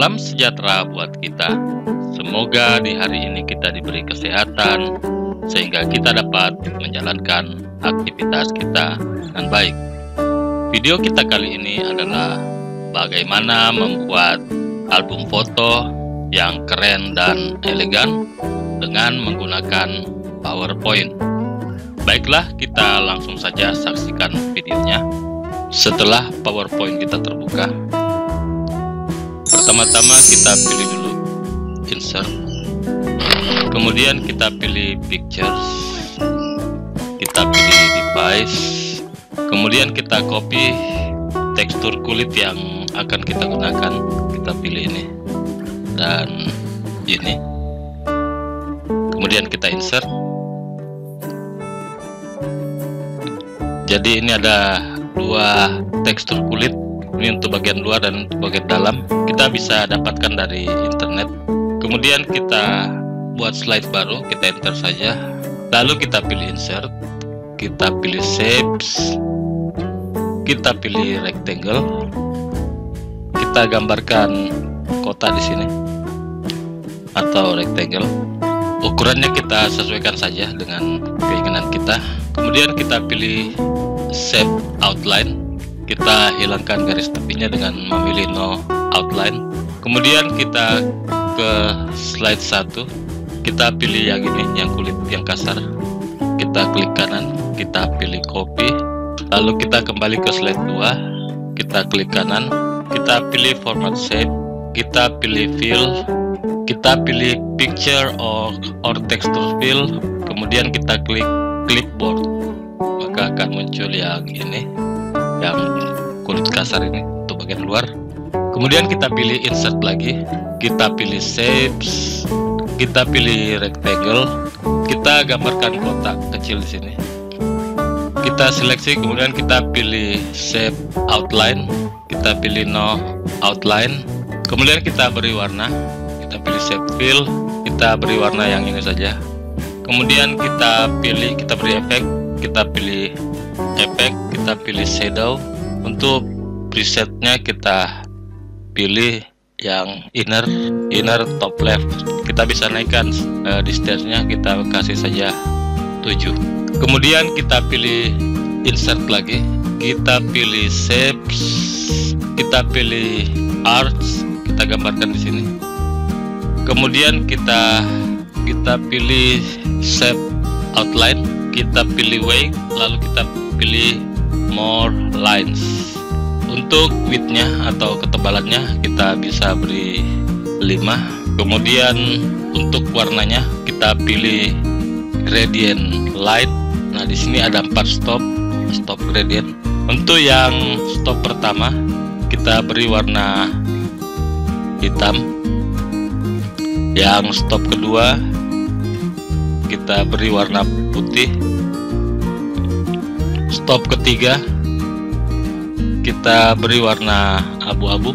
Salam sejahtera buat kita. Semoga di hari ini kita diberi kesehatan sehingga kita dapat menjalankan aktivitas kita dengan baik. Video kita kali ini adalah bagaimana membuat album foto yang keren dan elegan dengan menggunakan PowerPoint. Baiklah, kita langsung saja saksikan videonya. Setelah PowerPoint kita terbuka, pertama-tama kita pilih dulu insert. Kemudian kita pilih pictures. Kita pilih device. Kemudian kita copy tekstur kulit yang akan kita gunakan. Kita pilih ini dan ini. Kemudian kita insert jadi ini ada dua tekstur kulit ini untuk bagian luar dan untuk bagian dalam kita bisa dapatkan dari internet. Kemudian kita buat slide baru kita enter saja. Lalu kita pilih insert kita pilih shapes kita pilih rectangle. Kita gambarkan kota di sini atau rectangle. Ukurannya kita sesuaikan saja dengan keinginan kita. Kemudian kita pilih shape outline. Kita hilangkan garis tepinya dengan memilih no outline. Kemudian kita ke slide 1 kita pilih yang ini yang kulit yang kasar. Kita klik kanan kita pilih copy. Lalu kita kembali ke slide 2 kita klik kanan kita pilih format shape. Kita pilih fill. Kita pilih picture or, or texture fill. Kemudian kita klik clipboard. Maka akan muncul yang ini yang kulit kasar ini untuk bagian luar kemudian kita pilih insert lagi. Kita pilih shapes kita pilih rectangle. Kita gambarkan kotak kecil di sini. Kita seleksi kemudian kita pilih shape outline. Kita pilih no outline. Kemudian kita beri warna. Kita pilih shape fill. Kita beri warna yang ini saja. Kemudian kita pilih kita beri efek kita pilih efek kita pilih shadow. Untuk presetnya kita pilih yang inner inner top left. Kita bisa naikkan uh, distance-nya kita kasih saja 7 kemudian kita pilih insert lagi. Kita pilih shapes kita pilih arts. Kita gambarkan di sini. Kemudian kita kita pilih shape outline. Kita pilih weight lalu kita pilih more lines untuk widthnya atau ketebalannya kita bisa beri 5 kemudian untuk warnanya kita pilih gradient light. Nah di sini ada 4 stop stop gradient untuk yang stop pertama kita beri warna hitam. Yang stop kedua kita beri warna putih. Stop ketiga kita beri warna abu-abu.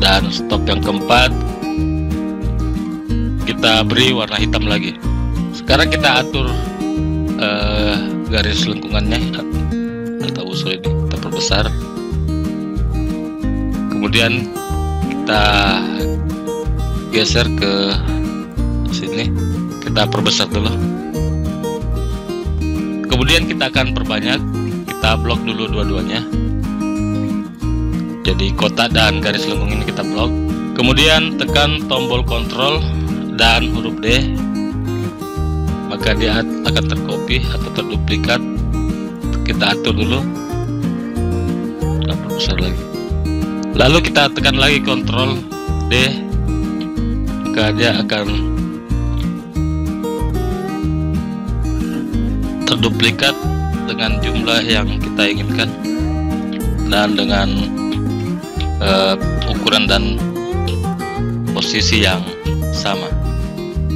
Dan stop yang keempat kita beri warna hitam lagi. Sekarang kita atur uh, garis lengkungannya atau usul ini kita perbesar. Kemudian kita geser ke sini. Kita perbesar dulu. Kemudian kita akan perbanyak kita blok dulu dua-duanya. Jadi kotak dan garis lengkung ini kita blok. Kemudian tekan tombol kontrol dan huruf D. Maka dia akan tercopy atau terduplikat. Kita atur dulu. Perbesar lagi. Lalu kita tekan lagi kontrol D. Maka dia akan terduplikat dengan jumlah yang kita inginkan dan dengan uh, ukuran dan posisi yang sama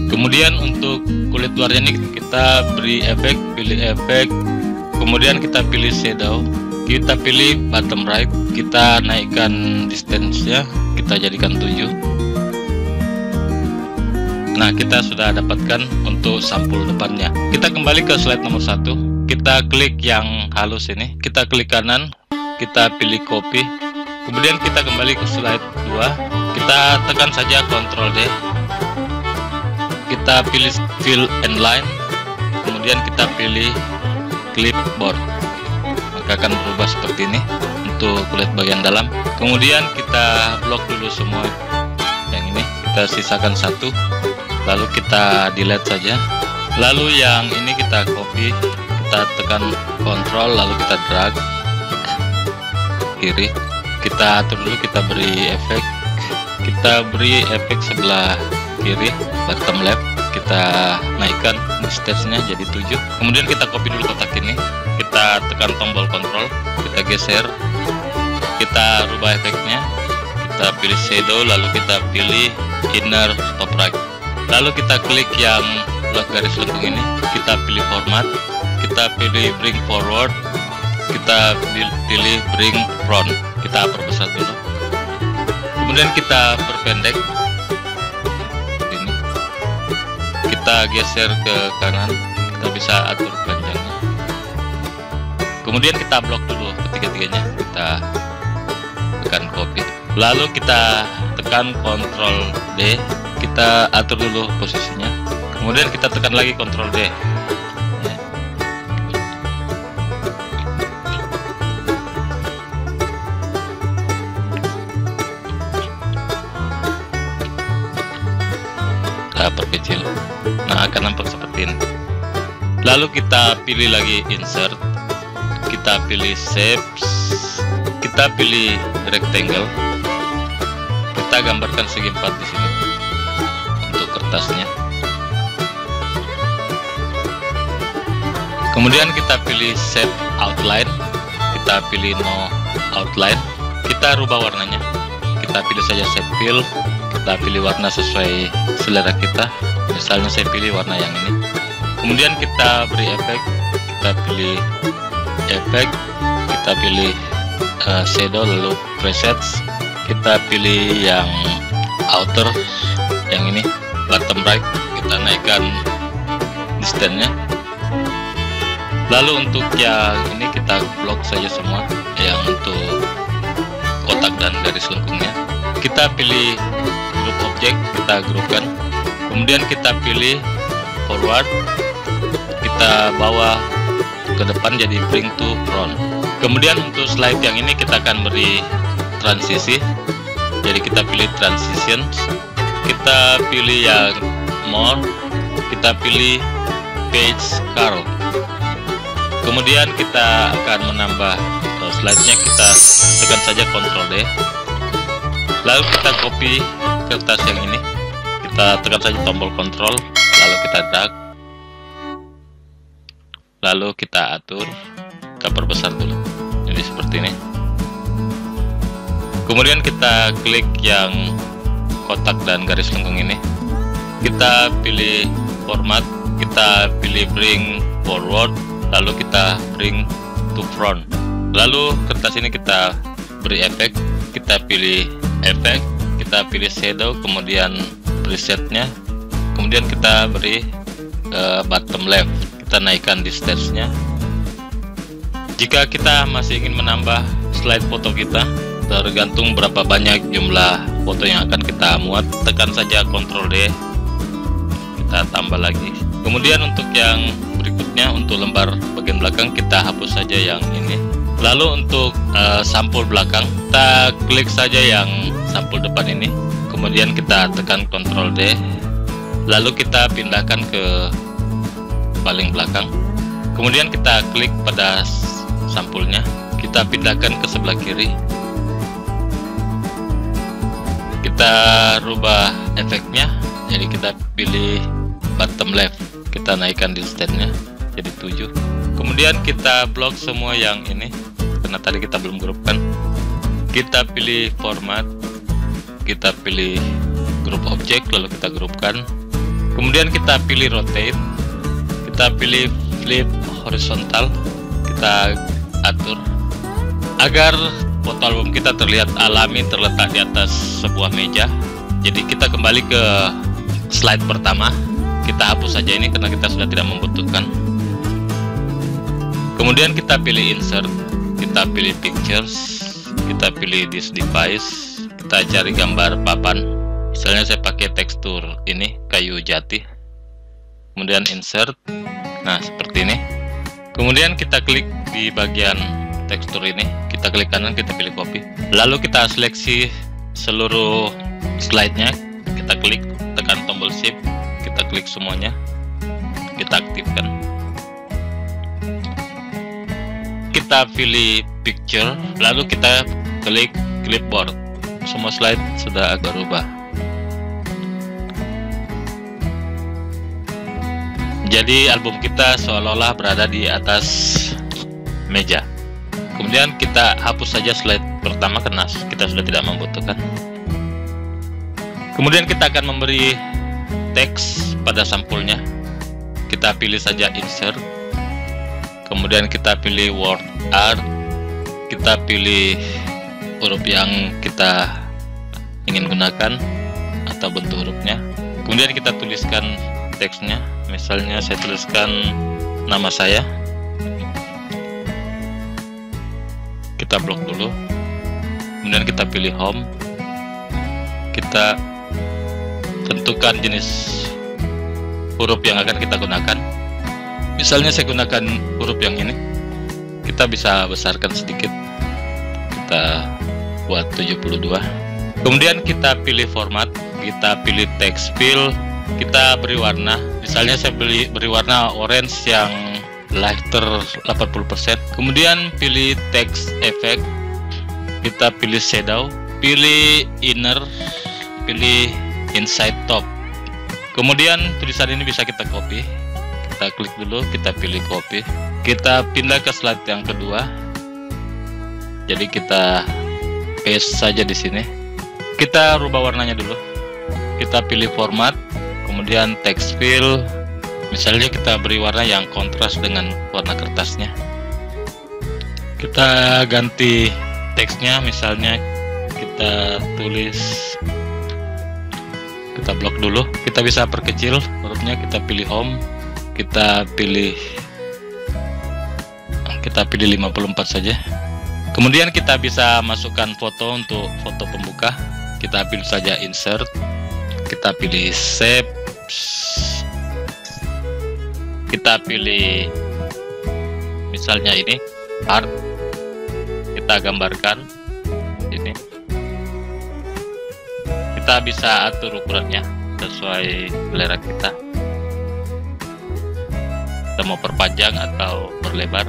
kemudian untuk kulit luarnya ini kita beri efek pilih efek kemudian kita pilih shadow kita pilih bottom right kita naikkan distance nya kita jadikan 7 Nah, kita sudah dapatkan untuk sampul depannya. Kita kembali ke slide nomor satu. Kita klik yang halus ini. Kita klik kanan. Kita pilih copy. kemudian kita kembali ke slide 2 kita tekan saja Ctrl D. Kita pilih fill and line. Kemudian kita pilih clipboard. Maka akan berubah seperti ini untuk kulit bagian dalam. Kemudian kita blok dulu semua yang ini. Kita sisakan satu. Lalu kita delete saja. Lalu yang ini kita copy kita tekan kontrol lalu kita drag. Kiri. Kita atur dulu kita beri efek. Kita beri efek sebelah kiri bottom left. Kita naikkan stage-nya jadi 7 kemudian kita copy dulu kotak ini. Kita tekan tombol kontrol kita geser. Kita rubah efeknya. Kita pilih shadow lalu kita pilih inner top right. Lalu kita klik yang garis lengkung ini. Kita pilih format kita pilih bring forward. Kita pilih bring front. Kita perbesar dulu. Kemudian kita perpendek ini. Kita geser ke kanan. Kita bisa atur panjangnya. Kemudian kita blok dulu ketiga-tiganya. Kita tekan copy. Lalu kita tekan Ctrl D. Kita atur dulu posisinya. Kemudian kita tekan lagi Ctrl D lalu kita pilih lagi insert. Kita pilih shapes. Kita pilih rectangle. Kita gambarkan segi empat di sini. Untuk kertasnya. Kemudian kita pilih set outline. Kita pilih no outline. Kita rubah warnanya. Kita pilih saja set fill. Kita pilih warna sesuai selera kita. Misalnya saya pilih warna yang ini kemudian kita beri efek kita pilih efek kita pilih uh, shadow lalu presets kita pilih yang outer yang ini bottom right kita naikkan distance nya lalu untuk yang ini kita blok saja semua yang untuk kotak dan garis lengkungnya. Kita pilih grup objek kita grupkan kemudian kita pilih forward kita bawa ke depan jadi bring to front. Kemudian untuk slide yang ini kita akan beri transisi. Jadi kita pilih transition kita pilih yang more. Kita pilih page curl. Kemudian kita akan menambah slide-nya kita tekan saja Ctrl D. Lalu kita copy kertas yang ini. Kita tekan saja tombol kontrol lalu kita drag lalu kita atur kita perbesar dulu. Jadi seperti ini. Kemudian kita klik yang kotak dan garis lengkung ini. Kita pilih format kita pilih bring forward lalu kita bring to front. Lalu kertas ini kita beri efek kita pilih efek kita pilih shadow kemudian presetnya kemudian kita beri uh, bottom left kita naikkan distance nya jika kita masih ingin menambah slide foto kita tergantung berapa banyak jumlah foto yang akan kita muat tekan saja Ctrl D. Kita tambah lagi. Kemudian untuk yang berikutnya untuk lembar bagian belakang kita hapus saja yang ini. Lalu untuk uh, sampul belakang kita klik saja yang sampul depan ini. Kemudian kita tekan Ctrl D. Lalu kita pindahkan ke paling belakang. Kemudian kita klik pada sampulnya. Kita pindahkan ke sebelah kiri. Kita rubah efeknya. Jadi kita pilih bottom left. Kita naikkan distance-nya jadi 7 kemudian kita blok semua yang ini. Karena tadi kita belum grupkan. Kita pilih format. Kita pilih grup objek lalu kita grupkan. Kemudian kita pilih rotate kita pilih flip horizontal. Kita atur agar foto album kita terlihat alami terletak di atas sebuah meja. Jadi kita kembali ke slide pertama. Kita hapus saja ini karena kita sudah tidak membutuhkan. Kemudian kita pilih insert kita pilih pictures kita pilih this device kita cari gambar papan. Misalnya saya pakai tekstur ini kayu jati kemudian insert. Nah seperti ini. Kemudian kita klik di bagian tekstur ini. Kita klik kanan kita pilih copy. Lalu kita seleksi seluruh slide-nya. Kita klik tekan tombol shift. Kita klik semuanya. Kita aktifkan. Kita pilih picture lalu kita klik clipboard. Semua slide sudah agak berubah jadi album kita seolah-olah berada di atas meja. Kemudian kita hapus saja slide pertama karena kita sudah tidak membutuhkan. Kemudian kita akan memberi teks pada sampulnya. Kita pilih saja insert. Kemudian kita pilih word art kita pilih huruf yang kita ingin gunakan atau bentuk hurufnya. Kemudian kita tuliskan teksnya misalnya saya tuliskan nama saya. Kita blok dulu. Kemudian kita pilih home. Kita tentukan jenis huruf yang akan kita gunakan. Misalnya saya gunakan huruf yang ini. Kita bisa besarkan sedikit. Kita buat 72 kemudian kita pilih format. Kita pilih text fill kita beri warna. Misalnya saya beli beri warna orange yang lighter 80% kemudian pilih text effect. Kita pilih shadow. Pilih inner. Pilih inside top. Kemudian tulisan ini bisa kita copy. Kita klik dulu kita pilih copy. Kita pindah ke slide yang kedua. Jadi kita paste saja di sini. Kita rubah warnanya dulu. Kita pilih format kemudian text fill misalnya kita beri warna yang kontras dengan warna kertasnya. Kita ganti teksnya misalnya kita tulis kita blok dulu. Kita bisa perkecil hurufnya kita pilih home kita pilih kita pilih 54 saja. Kemudian kita bisa masukkan foto untuk foto pembuka. Kita pilih saja insert kita pilih save kita pilih misalnya ini art. Kita gambarkan ini. Kita bisa atur ukurannya sesuai selera kita. Kita mau perpanjang atau berlebar.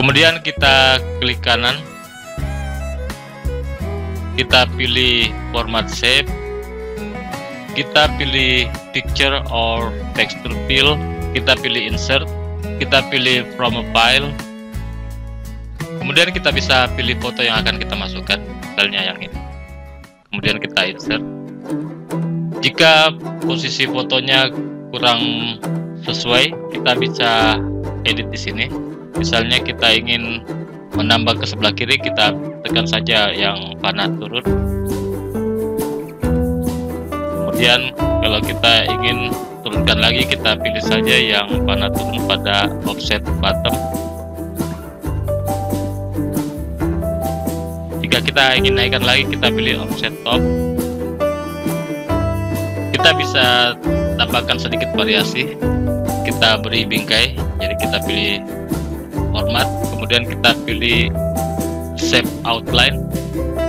Kemudian kita klik kanan kita pilih format shape. Kita pilih picture or texture fill. Kita pilih insert. Kita pilih from a file kemudian kita bisa pilih foto yang akan kita masukkan misalnya yang ini. Kemudian kita insert. Jika posisi fotonya kurang sesuai kita bisa edit di sini. Misalnya kita ingin menambah ke sebelah kiri kita tekan saja yang panah turun. Kemudian kalau kita ingin turunkan lagi kita pilih saja yang panah turun pada offset bottom. Jika kita ingin naikkan lagi kita pilih offset top. Kita bisa tambahkan sedikit variasi. Kita beri bingkai jadi kita pilih format kemudian kita pilih shape outline.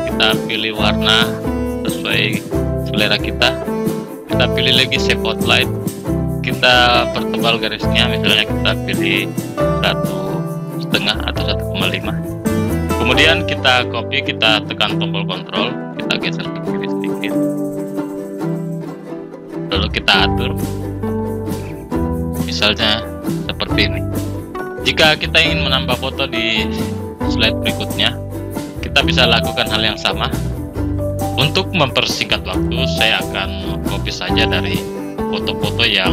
Kita pilih warna sesuai selera kita. Kita pilih lagi shape outline. Kita pertebal garisnya. Misalnya kita pilih satu setengah atau 1,5 kemudian kita copy kita tekan tombol kontrol. Kita geser ke kiri sedikit. Lalu kita atur. Misalnya seperti ini jika kita ingin menambah foto di slide berikutnya kita bisa lakukan hal yang sama. Untuk mempersingkat waktu saya akan copy saja dari foto-foto yang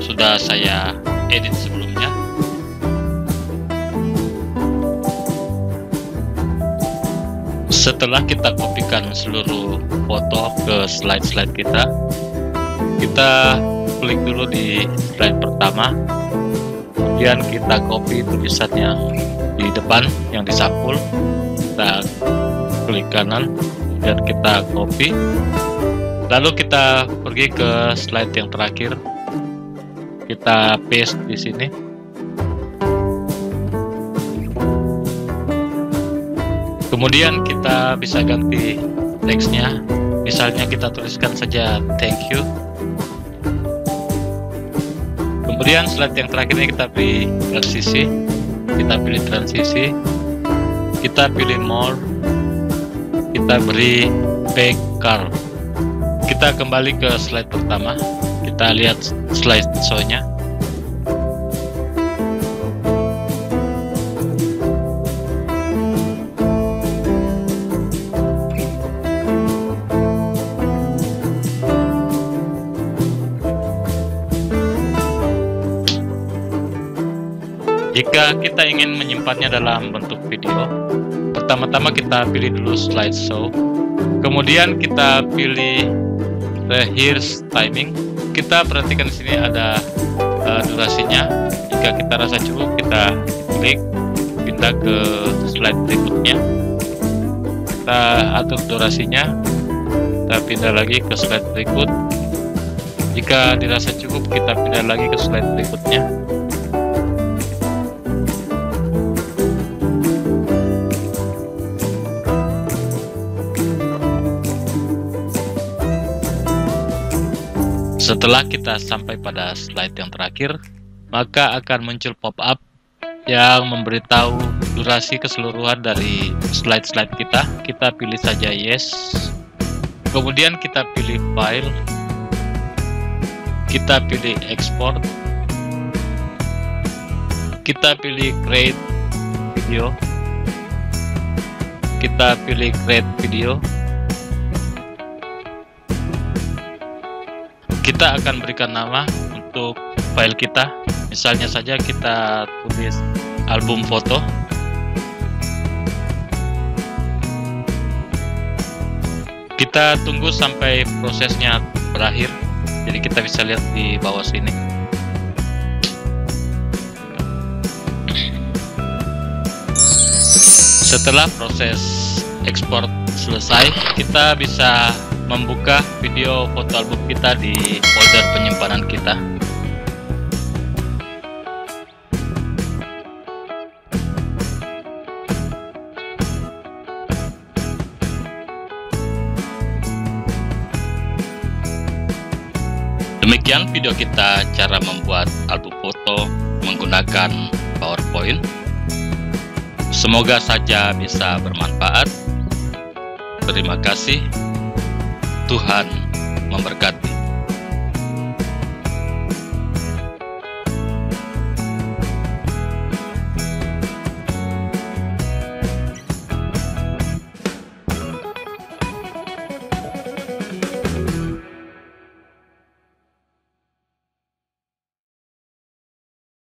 sudah saya edit sebelumnya. Setelah kita kopikan seluruh foto ke slide-slide kita kita klik dulu di slide pertama kemudian kita copy tulisan yang di depan yang disapul kita klik kanan dan kita copy. Lalu kita pergi ke slide yang terakhir. Kita paste di sini. Kemudian kita bisa ganti teksnya. Misalnya kita tuliskan saja thank you kemudian slide yang terakhir ini kita pilih transisi. Kita pilih transisi. Kita pilih more kita beri background kita kembali ke slide pertama. Kita lihat slide show-nya. Jika ingin menyimpannya dalam bentuk video, pertama-tama kita pilih dulu slideshow, kemudian kita pilih here's timing. Kita perhatikan di sini ada uh, durasinya. Jika kita rasa cukup, kita klik pindah ke slide berikutnya. Kita atur durasinya. Kita pindah lagi ke slide berikut. Jika dirasa cukup, kita pindah lagi ke slide berikutnya. Setelah kita sampai pada slide yang terakhir, maka akan muncul pop-up yang memberitahu durasi keseluruhan dari slide-slide kita. Kita pilih saja yes. Kemudian kita pilih file. Kita pilih export. Kita pilih create video. Kita pilih create video. Kita akan berikan nama untuk file kita. Misalnya saja kita tulis album foto. Kita tunggu sampai prosesnya berakhir. Jadi kita bisa lihat di bawah sini. Setelah proses ekspor selesai kita bisa membuka video foto album kita di folder penyimpanan kita. Demikian video kita cara membuat album foto menggunakan PowerPoint. Semoga saja bisa bermanfaat. Terima kasih. Tuhan memberkati.